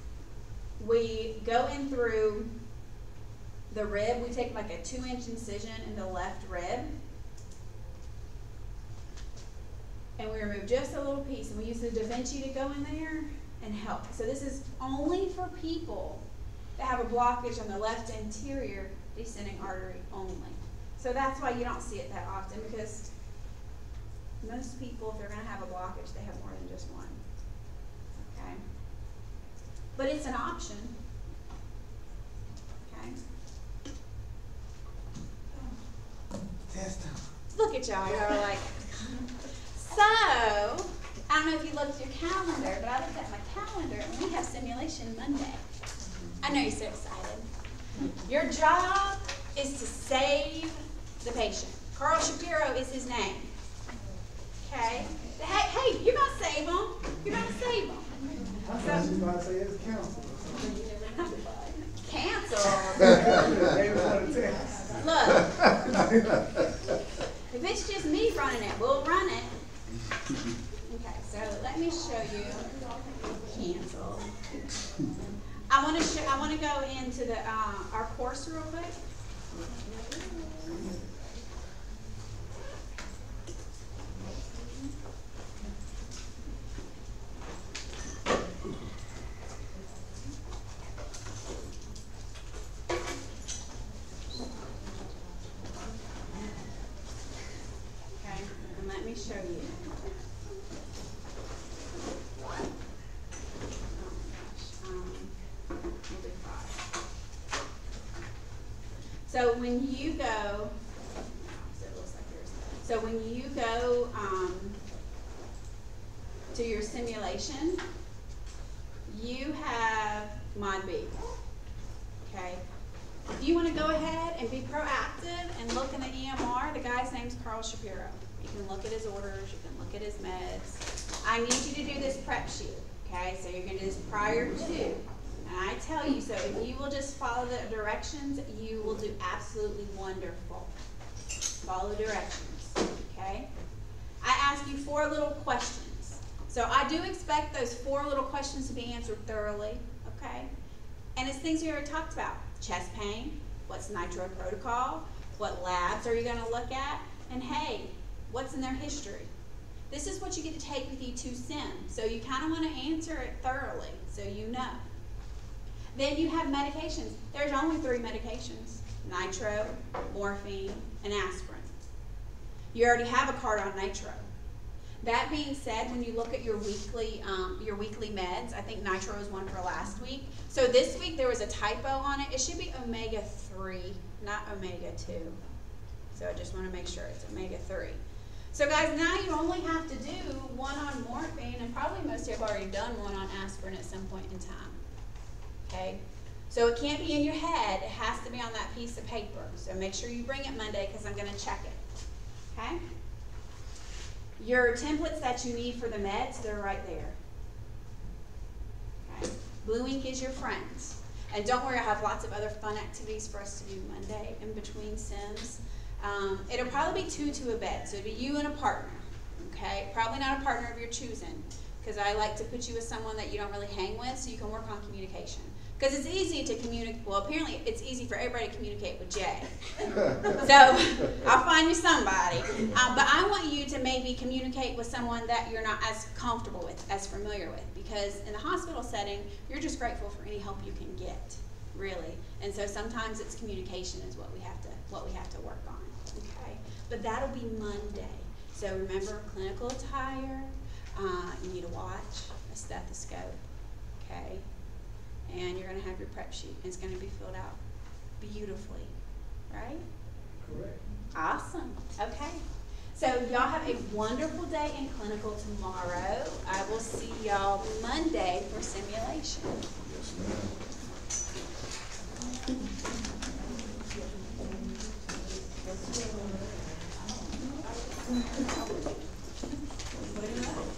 we go in through the rib. We take like a two inch incision in the left rib and we remove just a little piece and we use the Da Vinci to go in there and help. So this is only for people that have a blockage on the left anterior descending artery only. So that's why you don't see it that often because most people, if they're going to have a blockage, they have more than just one. Okay? But it's an option. Okay? Test them. Look at y'all, y'all are like, so, I don't know if you looked at your calendar, but I looked at my calendar and we have simulation Monday. I know you're so excited. Your job is to save the patient. Carl Shapiro is his name. Okay? Hey, hey, you're gonna save him. You're gonna save him. I thought you was about to say it's council. Cancel. [laughs] They was gonna test. Look, [laughs] if it's just me running it, we'll run it. Okay, so let me show you, cancel. I wanna show, I wanna go into the, uh, our course real quick. Okay, and let me show you. Oh my gosh, um, we'll do five. So you go, so it looks like yours. So when you go, um, to your simulation, you have mod B. Okay? If you wanna go ahead and be proactive and look in the EMR, the guy's name's Carl Shapiro. You can look at his orders, you can look at his meds. I need you to do this prep sheet, okay? So you're gonna do this prior to. And I tell you, so if you will just follow the directions, you will do absolutely wonderful. Follow directions, okay? I ask you four little questions. So I do expect those four little questions to be answered thoroughly, okay? And it's things we already talked about. Chest pain, what's nitro protocol, what labs are you gonna look at, and hey, what's in their history? This is what you get to take with you to SIM, so you kinda wanna answer it thoroughly, so you know. Then you have medications. There's only three medications, nitro, morphine, and aspirin. You already have a card on nitro. That being said, when you look at your weekly, um, your weekly meds, I think nitro is one for last week. So this week there was a typo on it. It should be omega three, not omega two. So I just want to make sure it's omega three. So guys, now you only have to do one on morphine, and probably most of you have already done one on aspirin at some point in time. Okay? So it can't be in your head. It has to be on that piece of paper. So make sure you bring it Monday because I'm going to check it. Okay? Your templates that you need for the meds, they're right there. Okay. Blue ink is your friend. And don't worry, I have lots of other fun activities for us to do Monday in between Sims. Um, it'll probably be two to a bed, so it'll be you and a partner. Okay, probably not a partner of your choosing, because I like to put you with someone that you don't really hang with, so you can work on communication. Because it's easy to communicate. Well, apparently it's easy for everybody to communicate with Jay. [laughs] so I'll find you somebody. Um, but I want you to maybe communicate with someone that you're not as comfortable with, as familiar with. Because in the hospital setting, you're just grateful for any help you can get, really. And so sometimes it's communication is what we have to what we have to work on. Okay. But that'll be Monday. So remember clinical attire. Uh, you need a watch, a stethoscope. Okay and you're going to have your prep sheet. It's going to be filled out beautifully, right? Correct. Awesome. Okay. So y'all have a wonderful day in clinical tomorrow. I will see y'all Monday for simulation. Yes, ma'am. [laughs]